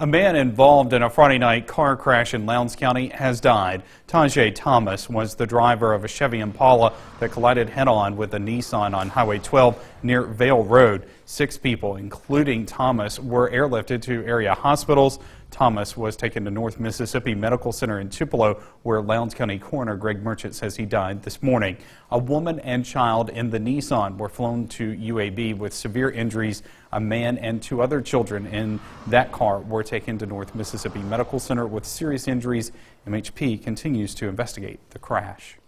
A man involved in a Friday night car crash in Lowndes County has died. Tajay Thomas was the driver of a Chevy Impala that collided head-on with a Nissan on Highway 12 near Vale Road. Six people, including Thomas, were airlifted to area hospitals. Thomas was taken to North Mississippi Medical Center in Tupelo, where Lowndes County Coroner Greg Merchant says he died this morning. A woman and child in the Nissan were flown to UAB with severe injuries. A man and two other children in that car were taken to North Mississippi Medical Center with serious injuries. MHP continues to investigate the crash.